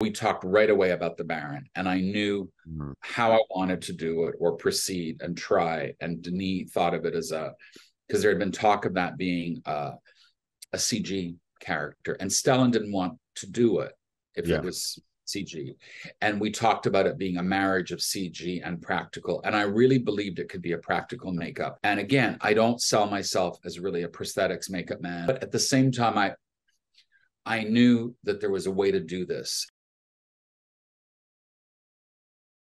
we talked right away about the Baron, and I knew mm-hmm. how I wanted to do it or proceed and try. And Denis thought of it as a because there had been talk of that being uh, a, a CG character, and Stellan didn't want to do it if yeah. it was CG. And we talked about it being a marriage of CG and practical. And I really believed it could be a practical makeup. And again, I don't sell myself as really a prosthetics makeup man, but at the same time, I I knew that there was a way to do this.